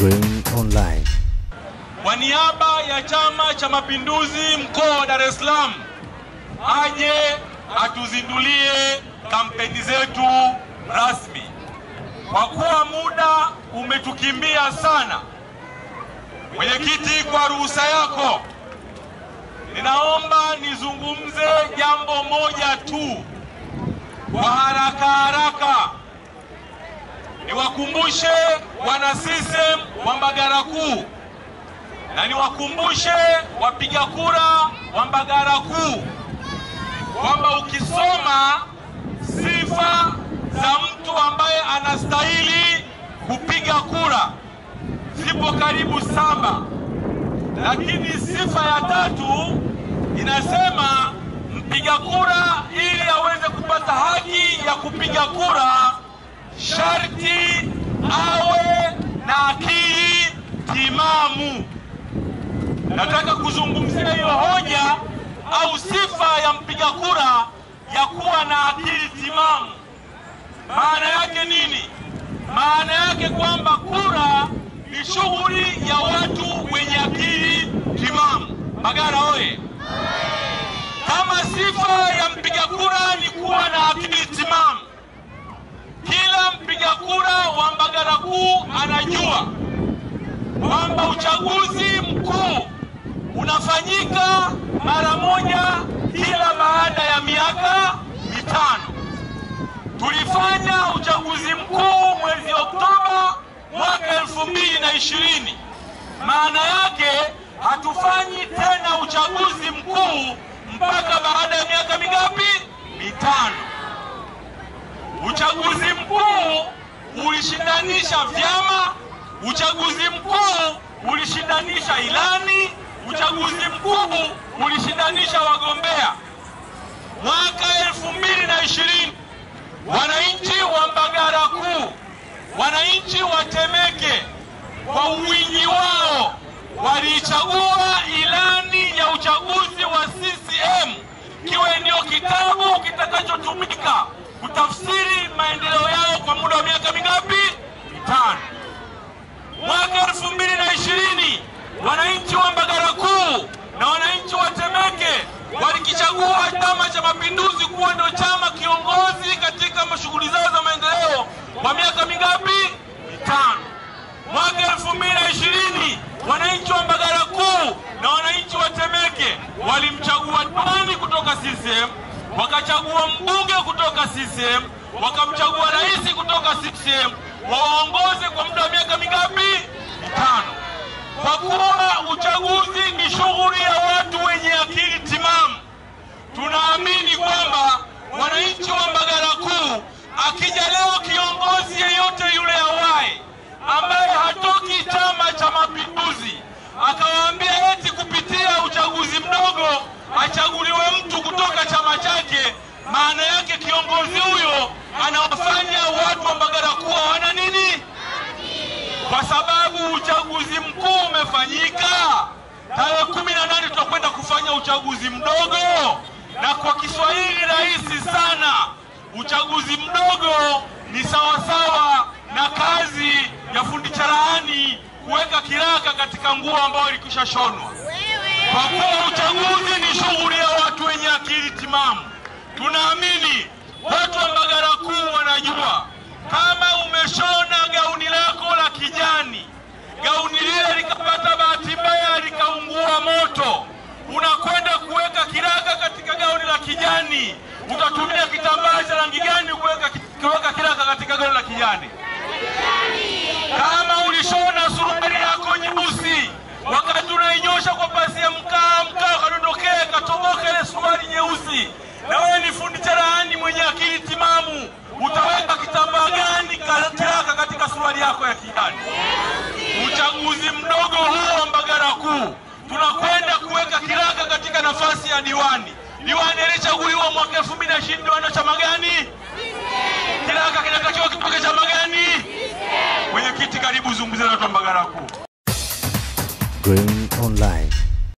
Green Online. Kwa niaba ya Chama cha Mapinduzi mkoa wa Dar es Salaam aje atuzindulie kampeni zetu rasmi. Kwa kuwa muda umetukimbia sana, mwenyekiti, kwa ruhusa yako, ninaomba nizungumze jambo moja tu kwa haraka haraka, niwakumbushe wana CCM wa Mbagara Kuu. Na niwakumbushe wapiga kura wa Mbagara Kuu kwamba ukisoma sifa za mtu ambaye anastahili kupiga kura zipo karibu saba, lakini sifa ya tatu inasema mpiga kura ili aweze kupata haki ya kupiga kura sharti awe na akili timamu. Nataka kuzungumzia hiyo hoja au sifa ya mpiga kura ya kuwa na akili timamu. Maana yake nini? Maana yake kwamba kura ni shughuli ya watu wenye akili timamu. Magara oye! Kama sifa ya mpiga kura ni kuwa na akili timamu, kila mpiga kura wa Mbagara Kuu anajua kwamba uchaguzi mkuu unafanyika mara moja kila baada ya miaka mitano. Tulifanya uchaguzi mkuu mwezi Oktoba mwaka elfu mbili na ishirini. Maana yake hatufanyi tena uchaguzi mkuu mpaka baada ya miaka mingapi? Mitano. Uchaguzi mkuu ulishindanisha vyama, uchaguzi mkuu ulishindanisha ilani, uchaguzi mkuu ulishindanisha wagombea. Mwaka elfu mbili na ishirini wananchi wa Mbagara Kuu, wananchi wa Temeke kwa uwingi wao waliichagua ilani ya uchaguzi wa CCM kiwe ndio kitabu kitakachotumika kutafsiri maendeleo yao kwa muda wa miaka mingapi? Mitano. Mwaka elfu mbili na ishirini wananchi wa Mbagala Kuu na wananchi wa Temeke walikichagua Chama cha Mapinduzi kuwa ndio chama kiongozi katika shughuli zao za maendeleo kwa miaka mingapi? Mitano. Mwaka elfu mbili na ishirini wananchi wa Mbagala Kuu na wananchi wa Temeke walimchagua diwani kutoka CCM, wakachagua mbunge kutoka CCM, wakamchagua rais kutoka CCM wawaongoze kwa muda wa miaka mingapi? Mitano. Kwa kuwa uchaguzi ni shughuli ya watu wenye akili timamu, tunaamini kwamba wananchi wa Mbagala Kuu, akija leo kiongozi yeyote yule awaye ambaye hatoki Chama cha Mapinduzi akawaambia eti kupitia uchaguzi mdogo achaguliwe mtu kutoka chama chake, maana yake kiongozi huyo anawafanya watu wa Mbagala kuwa wana nini? Kwa sababu uchaguzi mkuu umefanyika tarehe kumi na nane tutakwenda kufanya uchaguzi mdogo, na kwa Kiswahili rahisi sana, uchaguzi mdogo ni sawasawa na kazi ya fundi cherehani kuweka kiraka katika nguo ambayo ilikwisha shonwa. Kwa kuwa uchaguzi ni shughuli ya watu wenye akili timamu, tunaamini watu wa Mbagala Kuu wanajua kama umeshona gauni lako la kijani, gauni lile likapata bahati mbaya likaungua moto, unakwenda kuweka kiraka katika gauni la kijani, utatumia kitambaa cha rangi gani kuweka kila katika gari la kijani? Kama ulishona suruali yako nyeusi, wakati unainyosha kwa pasi ya mkaa, mkaa ukadondokea ikatoboka ile suruali nyeusi, na wewe ni fundi cherehani mwenye akili timamu, utaweka kitambaa gani kiraka katika suruali yako ya kijani? Uchaguzi mdogo huo wa Mbagara Kuu tunakwenda kuweka kiraka katika nafasi ya diwani. Diwani alichaguliwa mwaka elfu mbili na ishirini diwani wa chama gani? Green Online.